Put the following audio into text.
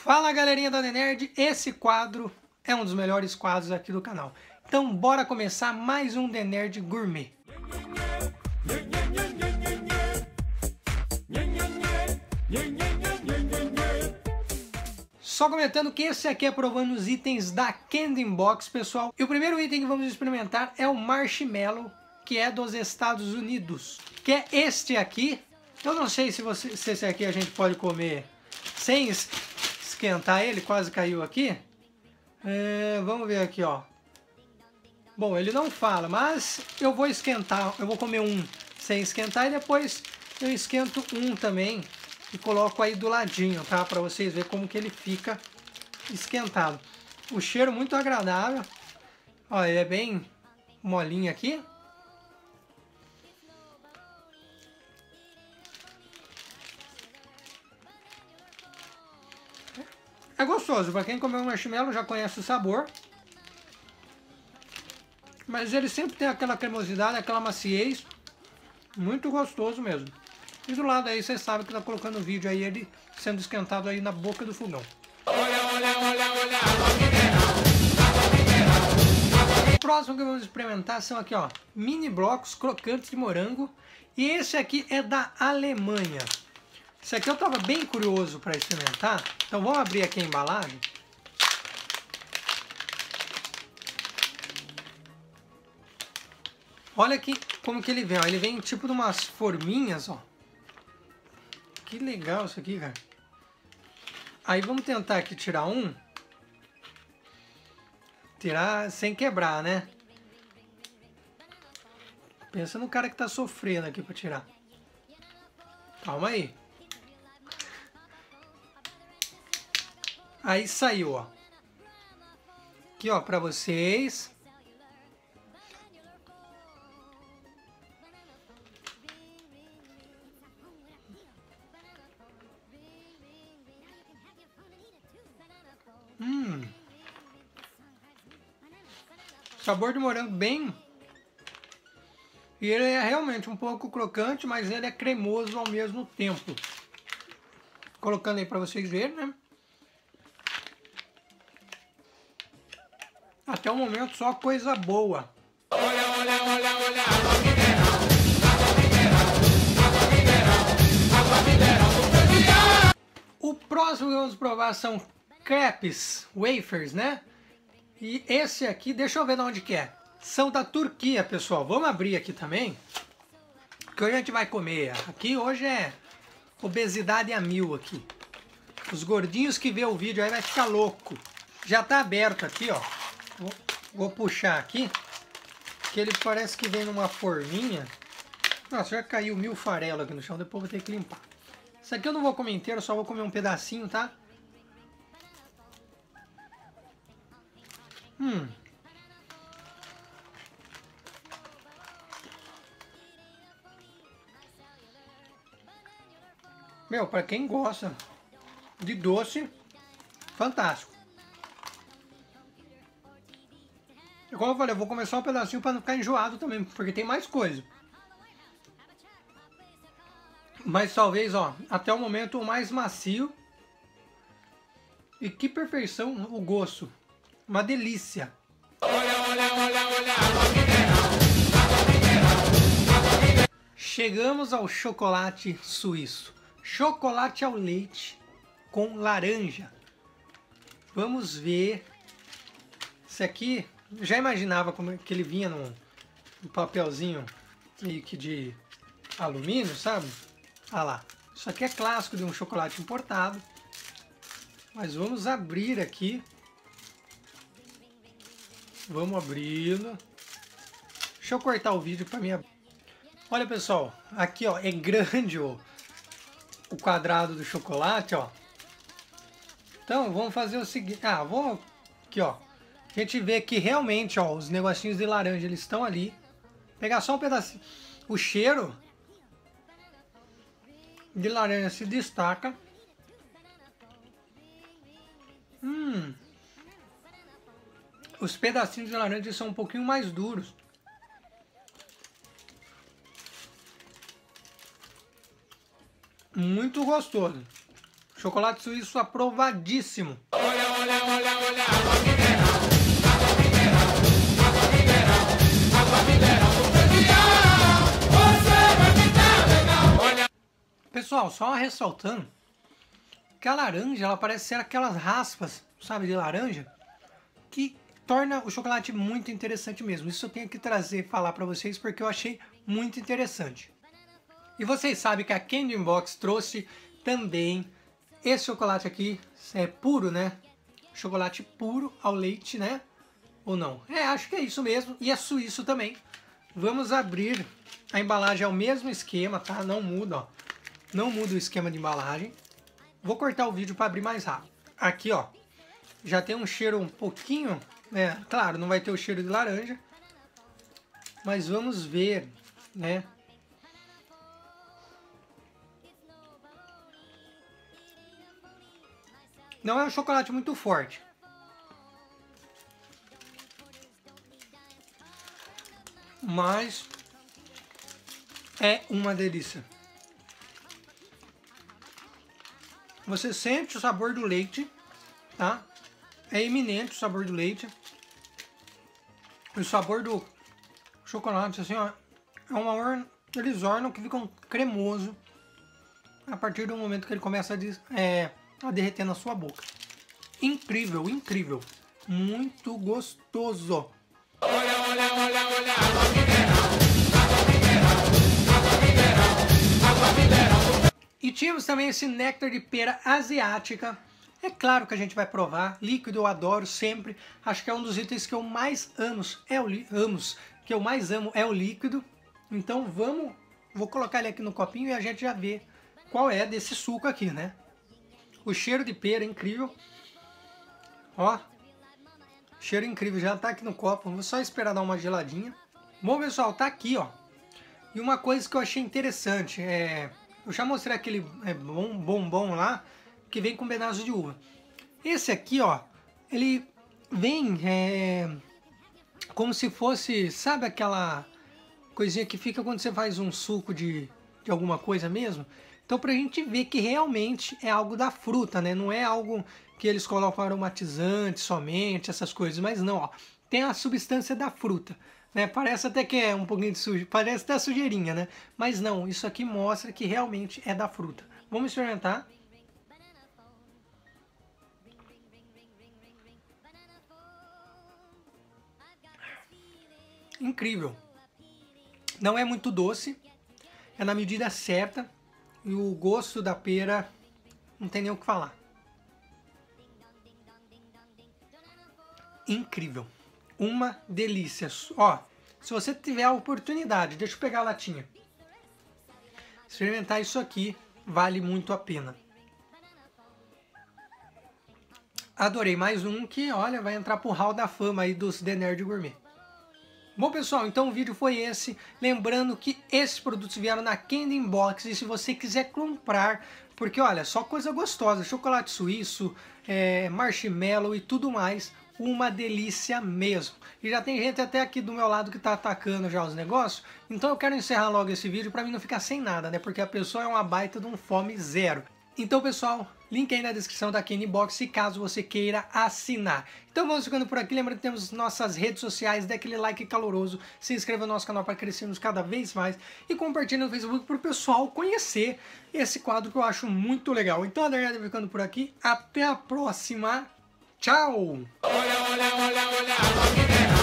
Fala galerinha da Nerd, esse quadro é um dos melhores quadros aqui do canal. Então bora começar mais um The Nerd Gourmet. Só comentando que esse aqui é provando os itens da Candy Box, pessoal. E o primeiro item que vamos experimentar é o Marshmallow, que é dos Estados Unidos. Que é este aqui. Eu não sei se, você, se esse aqui a gente pode comer sem esquentar ele, quase caiu aqui. É, vamos ver aqui, ó. Bom, ele não fala, mas eu vou esquentar, eu vou comer um sem esquentar e depois eu esquento um também e coloco aí do ladinho, tá? Para vocês verem como que ele fica esquentado. O cheiro muito agradável. Ó, ele é bem molinho aqui. É gostoso, para quem comeu marshmallow já conhece o sabor. Mas ele sempre tem aquela cremosidade, aquela maciez. Muito gostoso mesmo. E do lado aí você sabe que tá colocando o vídeo aí, ele sendo esquentado aí na boca do fogão. O próximo que vamos experimentar são aqui, ó, mini blocos crocantes de morango. E esse aqui é da Alemanha. Esse aqui eu estava bem curioso para experimentar. Então vamos abrir aqui a embalagem. Olha aqui como que ele vem, ó. Ele vem tipo de umas forminhas, ó. Que legal isso aqui, cara. Aí vamos tentar aqui tirar um. Tirar sem quebrar, né? Pensa no cara que tá sofrendo aqui para tirar. Calma aí. Aí saiu, ó. Aqui, ó, pra vocês. Hum. Sabor de morango bem... E ele é realmente um pouco crocante, mas ele é cremoso ao mesmo tempo. Colocando aí para vocês verem, né? Até o momento só coisa boa. O próximo que vamos provar são crepes, wafers, né? E esse aqui, deixa eu ver de onde que é. São da Turquia, pessoal. Vamos abrir aqui também. Que hoje a gente vai comer. Aqui hoje é obesidade a mil aqui. Os gordinhos que vê o vídeo aí vai ficar louco. Já tá aberto aqui, ó. Vou, vou puxar aqui. Que ele parece que vem numa forminha. Nossa, já caiu mil farelo aqui no chão. Depois vou ter que limpar. Isso aqui eu não vou comer inteiro, só vou comer um pedacinho, tá? Hum. Meu, para quem gosta de doce, fantástico. Igual eu falei, eu vou começar um pedacinho para não ficar enjoado também, porque tem mais coisa. Mas talvez, ó, até o momento o mais macio. E que perfeição o gosto. Uma delícia. Chegamos ao chocolate suíço. Chocolate ao leite com laranja. Vamos ver. Esse aqui, já imaginava como que ele vinha num, num papelzinho meio que de alumínio, sabe? Ah lá. Isso aqui é clássico de um chocolate importado. Mas vamos abrir aqui. Vamos abrindo. Deixa eu cortar o vídeo para mim. Olha pessoal, aqui ó, é grande o, o quadrado do chocolate, ó. Então vamos fazer o seguinte, ah, vamos aqui ó. A gente vê que realmente ó, os negocinhos de laranja eles estão ali. Pegar só um pedacinho. O cheiro de laranja se destaca. Hum. Os pedacinhos de laranja são um pouquinho mais duros. Muito gostoso. Chocolate suíço aprovadíssimo. Pessoal, só ressaltando que a laranja ela parece ser aquelas raspas, sabe, de laranja, que torna o chocolate muito interessante mesmo. Isso eu tenho que trazer falar para vocês porque eu achei muito interessante. E vocês sabem que a Candy Box trouxe também esse chocolate aqui, é puro, né? Chocolate puro ao leite, né? Ou não? É, acho que é isso mesmo. E é suíço também. Vamos abrir a embalagem é o mesmo esquema, tá? Não muda, ó. Não muda o esquema de embalagem. Vou cortar o vídeo para abrir mais rápido. Aqui, ó. Já tem um cheiro um pouquinho, né? Claro, não vai ter o cheiro de laranja. Mas vamos ver, né? Não é um chocolate muito forte. Mas é uma delícia. Você sente o sabor do leite, tá? É iminente o sabor do leite. O sabor do chocolate, assim, ó, é uma or... eles ornam que ficam cremoso a partir do momento que ele começa a, é, a derreter na sua boca. Incrível, incrível. Muito gostoso. Olha, olha, olha, olha, E tínhamos também esse néctar de pera asiática. É claro que a gente vai provar. Líquido eu adoro sempre. Acho que é um dos itens que eu mais amo. É o amo, que eu mais amo é o líquido. Então vamos, vou colocar ele aqui no copinho e a gente já vê qual é desse suco aqui, né? O cheiro de pera é incrível. Ó. Cheiro incrível. Já tá aqui no copo. Vou só esperar dar uma geladinha. Bom, pessoal, tá aqui, ó. E uma coisa que eu achei interessante é... Eu já mostrei aquele é, bom, bombom lá que vem com pedaço de uva. Esse aqui, ó, ele vem é, como se fosse, sabe aquela coisinha que fica quando você faz um suco de, de alguma coisa mesmo? Então, para a gente ver que realmente é algo da fruta, né? Não é algo que eles colocam aromatizante somente, essas coisas, mas não, ó. Tem a substância da fruta, né? Parece até que é um pouquinho de sujo, parece até sujeirinha, né? Mas não, isso aqui mostra que realmente é da fruta. Vamos experimentar. Incrível. Não é muito doce, é na medida certa e o gosto da pera não tem nem o que falar. Incrível. Uma delícia. Ó, se você tiver a oportunidade, deixa eu pegar a latinha. Experimentar isso aqui vale muito a pena. Adorei mais um que, olha, vai entrar pro hall da fama aí dos The Nerd Gourmet. Bom pessoal, então o vídeo foi esse. Lembrando que esses produtos vieram na Candy Box e se você quiser comprar, porque olha, só coisa gostosa, chocolate suíço, é, marshmallow e tudo mais, uma delícia mesmo. E já tem gente até aqui do meu lado que tá atacando já os negócios, então eu quero encerrar logo esse vídeo para mim não ficar sem nada, né? Porque a pessoa é uma baita de um fome zero. Então pessoal, Link aí na descrição da Candy Box, caso você queira assinar. Então vamos ficando por aqui, lembrando que temos nossas redes sociais, dê aquele like caloroso, se inscreva no nosso canal para crescermos cada vez mais e compartilhe no Facebook para o pessoal conhecer esse quadro que eu acho muito legal. Então a ficando por aqui, até a próxima, Chao. Hola, hola, hola,